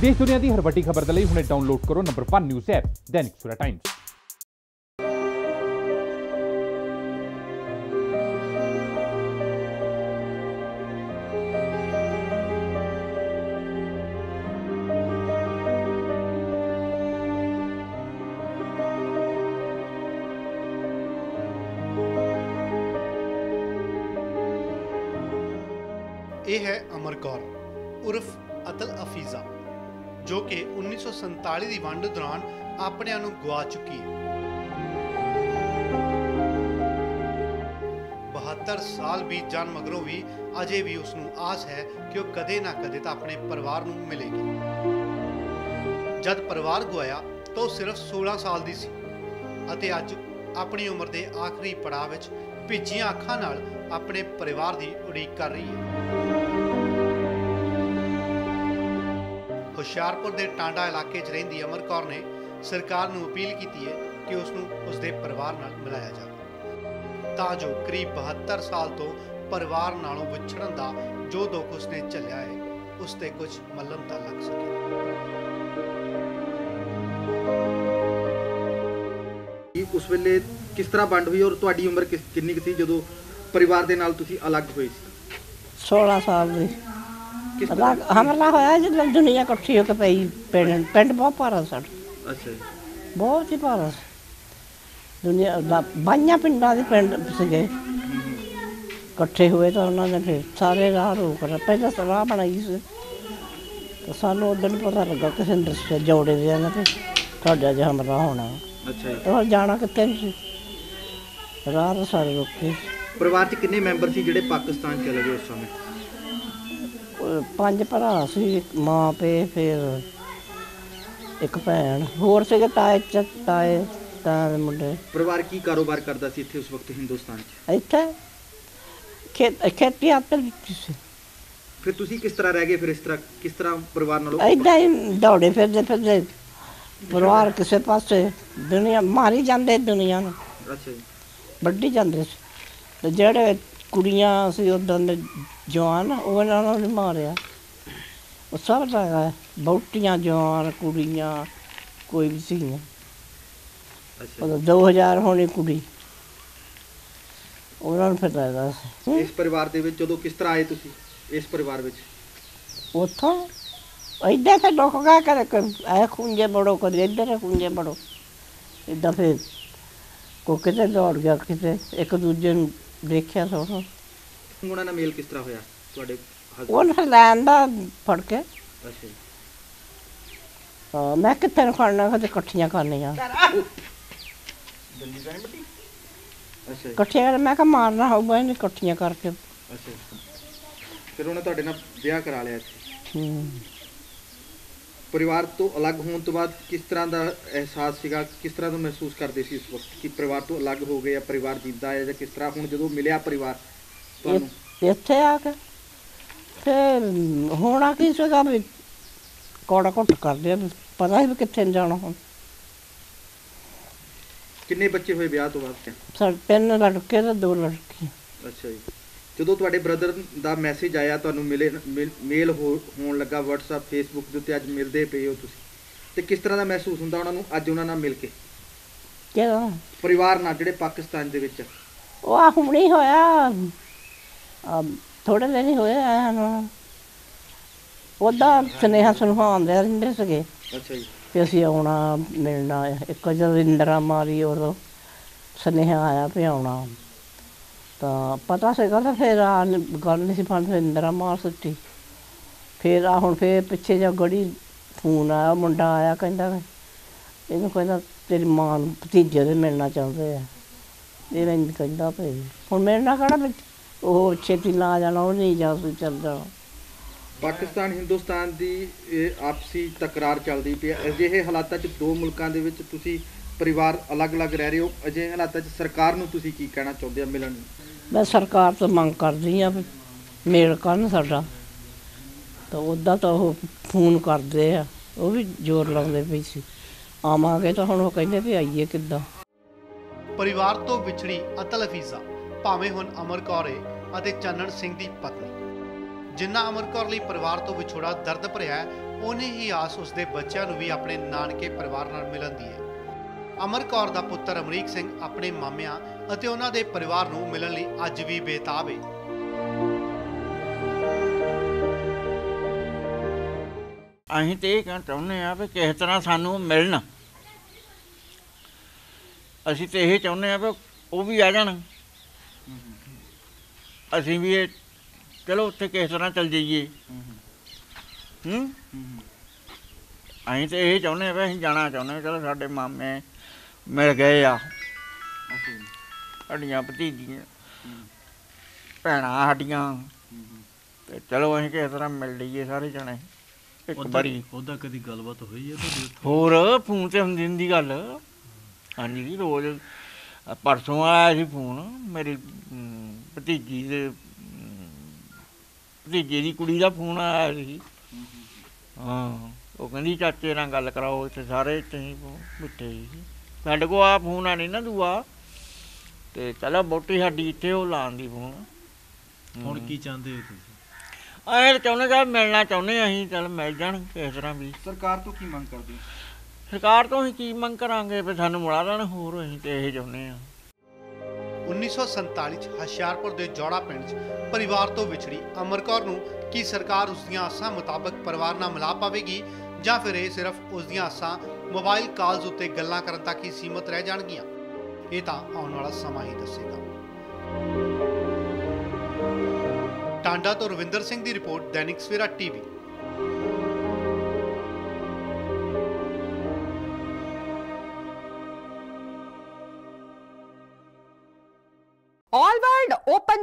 ਦੇਸ਼ ਦੁਨੀਆ ਦੀ ਹਰ ਵੱਡੀ ਖਬਰ ਦੇ ਲਈ ਹੁਣੇ ਡਾਊਨਲੋਡ ਕਰੋ ਨੰਬਰ 1 ਨਿਊਜ਼ ਐਪ ਦੈਨਿਕ ਸੂਰਾ ਟਾਈਮਜ਼ ਇਹ ਹੈ ਅਮਰ ਕੌਰ, ਉਰਫ ਅਤਲ ਅਫੀਜ਼ਾ। ਜੋ ਕਿ 1947 ਦੀ ਵੰਡ ਦੌਰਾਨ ਆਪਣਿਆਂ ਨੂੰ ਗਵਾ ਚੁੱਕੀ ਹੈ। 72 ਸਾਲ ਬੀਤ ਜਾਣ ਮਗਰੋਂ ਵੀ ਅਜੇ ਵੀ ਉਸ ਨੂੰ ਆਸ ਹੈ ਕਿ ਉਹ ਕਦੇ ਨਾ ਕਦੇ ਤਾਂ ਆਪਣੇ ਪਰਿਵਾਰ ਨੂੰ ਮਿਲੇਗੀ। ਜਦ ਪਰਿਵਾਰ ਗਵਾਇਆ ਤਾਂ ਉਹ ਸਿਰਫ 16 ਸਾਲ ਦੀ ਸੀ ਅਤੇ ਅੱਜ ਆਪਣੀ ਉਮਰ ਦੇ ਆਖਰੀ ਪੜਾਅ ਵਿੱਚ ਭਿੱਜੀਆਂ ਅੱਖਾਂ ਨਾਲ ਆਪਣੇ ਪਰਿਵਾਰ ਦੀ ਉਡੀਕ ਕਰ ਰਹੀ ਹੈ। ਹੁਸ਼ਿਆਰਪੁਰ ਦੇ ਟਾਂਡਾ ਇਲਾਕੇ 'ਚ ਰਹਿੰਦੀ ਅਮਰ ਕੌਰ ਨੇ ਸਰਕਾਰ ਨੂੰ ਅਪੀਲ ਕੀਤੀ ਹੈ ਕਿ ਉਸ ਨੂੰ ਉਸ ਦੇ ਪਰਿਵਾਰ ਨਾਲ ਮਿਲਾਇਆ ਜਾਵੇ। ਤਾਂ ਜੋ ਕਰੀਬ 72 ਸਾਲ ਤੋਂ ਪਰਿਵਾਰ ਨਾਲੋਂ ਵਿਛੜਨ ਦਾ ਜੋ ਦੁੱਖ ਉਸਨੇ ਝੱਲਿਆ ਹੈ ਉਸ ਤੇ ਕੁਝ ਮੱਲਮ ਤਾਂ ਲੱਗ ਸਕੇ। ਉਸ ਵੇਲੇ ਕਿਸ ਤਰ੍ਹਾਂ ਵੰਡ ਹੋਈ ਔਰ ਤੁਹਾਡੀ ਉਮਰ ਕਿੰਨੀ ਕੁ ਸੀ ਜਦੋਂ ਪਰਿਵਾਰ ਦੇ ਨਾਲ ਤੁਸੀਂ ਅਲੱਗ ਹੋਏ ਸੀ? 16 ਸਾਲ ਦੀ। ਹਮਲਾ ਹੋਇਆ ਜਦੋਂ ਦੁਨੀਆ ਇਕੱਠੀ ਹੋ ਕੇ ਪਈ ਪਿੰਡ ਪਿੰਡ ਬਹੁਤ ਭਾਰਾ ਸੀ ਸਾਡਾ। ਅੱਛਾ ਜੀ। ਬਹੁਤ ਹੀ ਭਾਰਾ ਸੀ। ਦੁਨੀਆ ਦਾ ਬਾਈਆਂ ਪਿੰਡਾਂ ਦੇ ਪਿੰਡ ਸੀਗੇ। ਇਕੱਠੇ ਹੋਏ ਤਾਂ ਉਹਨਾਂ ਨੇ ਫਿਰ ਸਾਰੇ ਰਾਹ ਰੋਕ ਰ ਪਹਿਲਾਂ ਤਾਂ ਰਾਹ ਬਣਾਈ ਸੀ। ਤਾਂ ਸਾਨੂੰ ਉਦੋਂ ਨਹੀਂ ਪਤਾ ਲੱਗਾ ਕਿਸੇ ਨੇ ਦੱਸਿਆ ਜੋੜੇ ਦੇ ਨੇ ਤੇ ਤੁਹਾਡਾ ਜਿਹਾ ਹਮਲਾ ਹੋਣਾ। ਅੱਛਾ ਜੀ। ਤੇ ਹੋਰ ਜਾਣਾ ਕਿੱਥੇ ਸੀ? ਰਾਹ ਤਾਂ ਸਾਰੇ ਰੁਕੇ। ਪਰਿਵਾਰ 'ਚ ਕਿੰਨੇ ਮੈਂਬਰ ਸੀ ਜਿਹੜੇ ਪਾਕਿਸਤਾਨ ਚਲੇ ਗਏ ਉਸ ਸਮੇਂ? ਪੰਜ ਭਰਾ ਸੀ ਮਾਂ ਪੇ ਫਿਰ ਇੱਕ ਭੈਣ। ਹੋਰ ਸੀਗੇ ਤਾਏ ਚ ਤਾਏ ਦੇ ਮੁੰਡੇ। ਪਰਿਵਾਰ ਕੀ ਕਾਰੋਬਾਰ ਕਰਦਾ ਸੀ ਇੱਥੇ ਉਸ ਵਕਤ ਹਿੰਦੁਸਤਾਨ 'ਚ? ਇੱਥੇ ਖੇਤ ਖੇਤੀ ਆਪੇ ਵਿੱਚ ਸੀ। ਫਿਰ ਤੁਸੀਂ ਕਿਸ ਤਰ੍ਹਾਂ ਰਹਿ ਗਏ? ਫਿਰ ਇਸ ਤਰ੍ਹਾਂ ਕਿਸ ਤਰ੍ਹਾਂ ਪਰਿਵਾਰ ਨਾਲੋਂ ਏਦਾਂ ਹੀ ਦੌੜੇ ਫਿਰਦੇ ਫਿਰਦੇ ਪਰਿਵਾਰ ਕਿਸੇ ਪਾਸੇ ਦੁਨੀਆ ਮਾਰੀ ਜਾਂਦੇ ਦੁਨੀਆ ਨੂੰ। ਅੱਛਾ ਜੀ। ਵੱਢੀ ਜਾਂਦੇ ਸੀ। ਤੇ ਜਿਹੜੇ ਕੁੜੀਆਂ ਸੀ ਉਦੋਂ ਦੇ ਜਵਾਨ ਉਹ ਇਹਨਾਂ ਨੂੰ ਨਹੀਂ ਮਾਰਿਆ। ਉਹ ਸਭ ਦਾ ਹੈਗਾ ਬਹੁਤੀਆਂ ਜਵਾਨ ਕੁੜੀਆਂ ਕੋਈ ਵੀ ਸੀ ਅੱਛਾ। ਉਦੋਂ 2000 ਹੋਣੀ ਕੁੜੀ। ਉਹਨਾਂ ਨੂੰ ਸੀ। ਜੀ। ਇਸ ਪਰਿਵਾਰ ਦੇ ਵਿੱਚ ਜਦੋਂ ਕਿਸ ਤਰ੍ਹਾਂ ਆਏ ਤੁਸੀਂ ਇਸ ਪਰਿਵਾਰ ਵਿੱਚ? ਉੱਥੋਂ ਏਦਾਂ ਫਿਰ ਦੁੱਖ ਗਾ ਕਰ ਐ ਖੁੰਝੇ ਬੜੋ ਕਦੇ ਇੱਧਰ ਖੁੰਝੇ ਬੜੋ। ਏਦਾਂ ਫਿਰ ਕੋ ਕਿਤੇ ਦੌੜ ਗਿਆ ਕਿਤੇ ਇੱਕ ਦੂਜੇ ਨੂੰ ਦੇਖਿਆ ਸੋਹਣਾ ਉਹਨਾਂ ਨਾਲ ਮੇਲ ਕਿਸ ਤਰ੍ਹਾਂ ਹੋਇਆ? ਤੁਹਾਡੇ husband- ਉਹ ਲੈਣ ਦਾ ਫੜ ਕੇ। ਅੱਛਾ ਜੀ। ਹਾਂ, ਮੈਂ ਕਿੱਥੇ ਨੂੰ ਖੜਨਾ ਕਦੇ ਇਕੱਠੀਆਂ ਕਰਨੀਆਂ। ਅੱਛਾ ਜੀ। ਇਕੱਠੀਆਂ ਕਰ- ਮੈਂ ਕਿਹਾ ਮਾਰਨਾ ਹੋਊਗਾ ਇਹਨੇ ਇਕੱਠੀਆਂ ਕਰਕੇ। ਅੱਛਾ ਜੀ। ਫਿਰ ਉਹਨਾਂ ਤੁਹਾਡੇ ਨਾਲ ਵਿਆਹ ਕਰਾ ਲਿਆ ਇੱਥੇ? ਹੂੰ। ਪਰਿਵਾਰ ਤੋਂ ਅਲੱਗ ਹੋਣ ਤੋਂ ਬਾਅਦ ਕਿਸ ਤਰ੍ਹਾਂ ਦਾ ਅਹਿਸਾਸ ਸੀਗਾ ਕਿਸ ਤਰ੍ਹਾਂ ਦਾ ਮਹਿਸੂਸ ਕਰਦੇ ਸੀ ਉਸ ਵਕਤ? ਕਿ ਪਰਿਵਾਰ ਤੋਂ ਅਲੱਗ ਹੋ ਗਏ ਜਾਂ ਪਰਿਵਾਰ ਜਿੰਦਾ ਹੈ ਜਾਂ ਕਿਸ ਤਰ੍ਹਾਂ ਹੁਣ ਜਦੋਂ ਮਿਲਿਆ ਪਰਿਵਾਰ ਤੁਹਾਨੂੰ? ਇੱਥੇ ਆ ਕੇ ਫਿਰ ਹੋਣਾ ਕੀ ਸੀਗਾ ਵੀ ਕੋੜਾ ਘੁੱਟ ਕਰਦੇ ਆ ਪਤਾ ਹੀ ਕਿੱਥੇ ਨੂੰ ਜਾਣਾ ਹੁਣ। ਕਿੰਨੇ ਬੱਚੇ ਹੋਏ ਵਿਆਹ ਤੋਂ ਬਾਅਦ ਸਾਡੇ ਤਿੰਨ ਲੜਕੇ ਤੇ ਦੋ ਲੜਕੀਆਂ। ਅੱਛਾ ਜੀ। ਜਦੋਂ ਤੁਹਾਡੇ ਬ੍ਰਦਰ ਦਾ ਮੈਸੇਜ ਆਇਆ ਤੁਹਾਨੂੰ ਮਿਲੇ ਮਿਲ- ਹੋਣ ਲੱਗਾ WhatsApp Facebook ਦੇ ਉੱਤੇ ਅੱਜ ਮਿਲਦੇ ਪਏ ਹੋ ਤੁਸੀਂ। ਤੇ ਕਿਸ ਤਰ੍ਹਾਂ ਦਾ ਮਹਿਸੂਸ ਹੁੰਦਾ ਉਹਨਾਂ ਨੂੰ ਅੱਜ ਉਹਨਾਂ ਨਾਲ ਮਿਲ ਕੇ? ਕਿਹਦਾ ਪਰਿਵਾਰ ਨਾਲ ਜਿਹੜੇ ਪਾਕਿਸਤਾਨ ਦੇ ਵਿੱਚ। ਉਹ ਆ ਹੁਣੀ ਹੋਇਆ। ਥੋੜੇ ਦਿਨ ਹੀ ਹੋਏ ਆਇਆ ਨੂੰ ਉਹਦਾ ਸੁਨੇਹਾ ਸੁਨਹਾਉਂਦੇ ਰਹਿੰਦੇ ਸੀਗੇ। ਅੱਛਾ ਜੀ। ਕਿ ਅਸੀਂ ਆਉਣਾ ਮਿਲਣਾ। ਇੱਕ ਜਦੋਂ ਇੰਦਰਾ ਮਾਰੀ ਉਦੋਂ ਸੁਨੇਹਾ ਆਇਆ ਵੀ ਆਉਣਾ। ਤਾਂ ਪਤਾ ਸੀਗਾ ਤਾਂ ਫਿਰ ਆ ਗੱਲ ਨਹੀਂ ਸੀ ਬਣਦੀ ਇੰਦਰਾ ਮਾਰ ਸੁੱਟੀ। ਫਿਰ ਆ ਹੁਣ ਫਿਰ ਪਿੱਛੇ ਜਾ ਗੜੀ ਫੋਨ ਆਇਆ, ਮੁੰਡਾ ਆਇਆ ਕਹਿੰਦਾ ਵੀ, ਇਹਨੂੰ ਕਹਿੰਦਾ ਤੇਰੀ ਮਾਂ ਨੂੰ ਭਤੀਜੇ ਦੇ ਮਿਲਣਾ ਚਾਹੁੰਦੇ ਆ। ਇਹ ਮੈਨੂੰ ਕਹਿੰਦਾ ਭਈ ਹੁਣ ਮਿਲਣਾ ਕਿਹੜਾ ਵਿੱਚ ਉਹ ਛੇਤੀ ਨਾ ਜਾਣਾ, ਉਹ ਨਹੀਂ ਜਾ ਸੀ ਚੱਲ ਪਾਕਿਸਤਾਨ, ਹਿੰਦੁਸਤਾਨ ਦੀ ਇਹ ਆਪਸੀ ਤਕਰਾਰ ਚੱਲਦੀ ਪਈ ਹੈ ਅਜਿਹੇ ਹਾਲਾਤਾਂ 'ਚ ਦੋ ਮੁਲਕਾਂ ਦੇ ਵਿੱਚ ਤੁਸੀਂ ਪਰਿਵਾਰ ਅਲੱਗ-ਅਲੱਗ ਰਹਿ ਰਹੇ ਹੋ? ਅਜਿਹੇ ਹਾਲਾਤਾਂ 'ਚ ਸਰਕਾਰ ਨੂੰ ਤੁਸੀਂ ਕੀ ਕਹਿਣਾ ਚਾਹੁੰਦੇ ਆ ਮਿਲਣ ਨੂੰ? ਮੈਂ ਸਰਕਾਰ ਤੋਂ ਮੰਗ ਕਰਦੀ ਆ ਵੀ ਮੇਲ ਕਰਨ ਸਾਡਾ। ਤਾਂ ਉੱਦਾਂ ਤਾਂ ਉਹ ਫੋਨ ਕਰਦੇ ਆ ਉਹ ਵੀ ਜ਼ੋਰ ਲਾਉਂਦੇ ਪਈ ਸੀ। ਆਵਾਂਗੇ ਤਾਂ ਹੁਣ ਉਹ ਕਹਿੰਦੇ ਵੀ ਆਈਏ ਕਿੱਦਾਂ। ਪਰਿਵਾਰ ਤੋਂ ਵਿਛੜੀ ਅਤਲ ਹਫੀਜ਼ਾ ਭਾਵੇਂ ਹੁਣ ਅਮਰ ਕੌਰ ਏ ਅਤੇ ਚੰਨਣ ਸਿੰਘ ਦੀ ਪਤਨੀ। ਜਿੰਨਾ ਅਮਰ ਕੌਰ ਲਈ ਪਰਿਵਾਰ ਤੋਂ ਵਿਛੋੜਾ ਦਰਦ ਭਰਿਆ ਹੈ ਓਨੀ ਹੀ ਆਸ ਉਸਦੇ ਬੱਚਿਆਂ ਨੂੰ ਵੀ ਆਪਣੇ ਨਾਨਕੇ ਪਰਿਵਾਰ ਨਾਲ ਮਿਲਣ ਦੀ ਹੈ। ਅਮਰ ਕੌਰ ਦਾ ਪੁੱਤਰ ਅਮਰੀਕ ਸਿੰਘ ਆਪਣੇ ਮਾਮਿਆਂ ਅਤੇ ਉਹਨਾਂ ਦੇ ਪਰਿਵਾਰ ਨੂੰ ਮਿਲਣ ਲਈ ਅੱਜ ਵੀ ਬੇਤਾਬ ਹੈ ਅਸੀਂ ਤੇ ਇਹ ਕਹਿਣਾ ਚਾਹੁੰਦੇ ਆ ਵੀ ਕਿਸ ਤਰ੍ਹਾਂ ਸਾਨੂੰ ਮਿਲਣ। ਅਸੀਂ ਤੇ ਇਹ ਚਾਹੁੰਦੇ ਆ ਵੀ ਉਹ ਵੀ ਆ ਜਾਣ। ਅਸੀਂ ਵੀ ਇਹ ਚਲੋ ਉੱਥੇ ਕਿਸ ਤਰ੍ਹਾਂ ਚੱਲ ਜਾਈਏ। ਹੂੰ? ਅਸੀਂ ਤੇ ਇਹ ਚਾਹੁੰਦੇ ਆ ਵੀ ਅਸੀਂ ਜਾਣਾ ਚਾਹੁੰਦੇ ਚਲੋ ਸਾਡੇ ਮਾਮੇ ਮਿਲ ਗਏ ਆ। ਸਾਡੀਆਂ ਭਤੀਜੀਆਂ ਭੈਣਾਂ ਸਾਡੀਆਂ। ਤੇ ਚਲੋ ਅਸੀਂ ਕਿਸੇ ਤਰ੍ਹਾਂ ਮਿਲ ਲਈਏ ਸਾਰੇ ਜਣੇ ਇੱਕ ਵਾਰੀ। ਉਹਦਾ ਕਦੀ ਗੱਲਬਾਤ ਹੋਈ ਹੈ ਤੁਹਾਡੀ? ਹੋਰ ਫੋਨ ਤੇ ਹੁੰਦੀ ਹੁੰਦੀ ਗੱਲ। ਹਾਂਜੀ ਜੀ ਰੋਜ਼ ਪਰਸੋਂ ਆਇਆ ਸੀ ਫੋਨ ਮੇਰੀ ਭਤੀਜੀ ਦੇ ਭਤੀਜੇ ਦੀ ਕੁੜੀ ਦਾ ਫੋਨ ਆਇਆ ਸੀ। ਹਾਂ। ਉਹ ਕਹਿੰਦੀ ਚਾਚੇ ਨਾਲ ਗੱਲ ਕਰਾਓ ਇੱਥੇ ਸਾਰੇ ਇੱਥੇ ਹੀ ਬਿਠੇ ਸੀ। ਸਾਡੇ ਕੋ ਆ ਫੋਨ ਆ ਨਹੀਂ ਨਾ ਦੂਆ। ਤੇ ਚਲੋ ਬੋਟੀ ਸਾਡੀ ਇੱਥੇ ਉਹ ਲਾਉਣ ਦੀ ਫੋਨ। ਹੁਣ ਕੀ ਚਾਹੁੰਦੇ ਹੋ ਤੁਸੀਂ? ਐਂ ਚਾਹੁੰਦੇ ਕਿ ਮਿਲਣਾ ਚਾਹੁੰਦੇ ਅਸੀਂ ਚੱਲ ਮਿਲ ਜਾਣ ਕਿਸ ਤਰ੍ਹਾਂ ਵੀ। ਸਰਕਾਰ ਤੋਂ ਕੀ ਮੰਗ ਕਰਦੇ ਸਰਕਾਰ ਤੋਂ ਅਸੀਂ ਕੀ ਮੰਗ ਕਰਾਂਗੇ? ਵੀ ਸਾਨੂੰ ਮੁੜਾ ਦੇਣ ਹੋਰ ਅਸੀਂ ਤੇ ਇਹ ਚਾਹੁੰਦੇ ਆ 1947 ਚ ਹਸ਼ਿਆਰਪੁਰ ਦੇ ਜੋੜਾ ਪਿੰਡ 'ਚ ਪਰਿਵਾਰ ਤੋਂ ਵਿਛੜੀ ਅਮਰ ਕੌਰ ਨੂੰ ਕਿ ਸਰਕਾਰ ਉਸ ਦੀਆਂ ਆਸਾਂ ਮੁਤਾਬਕ ਪਰਿਵਾਰ ਨਾਲ ਮਿਲਾ ਪਾਵੇਗੀ ਜਾਂ ਫਿਰ ਇਹ ਸਿਰਫ ਉਸ ਦੀਆਂ ਆਸਾਂ ਮੋਬਾਈਲ ਕਾਲਸ ਉੱਤੇ ਗੱਲਾਂ ਕਰਨ ਤੱਕ ਹੀ ਸੀਮਤ ਰਹਿ ਜਾਣਗੀਆਂ? ਇਹ ਤਾਂ ਆਉਣ ਵਾਲਾ ਸਮਾਂ ਹੀ ਦੱਸੇਗਾ। ਟਾਂਡਾ ਤੋਂ ਰਵਿੰਦਰ ਸਿੰਘ ਦੀ report Dainik Savera TV.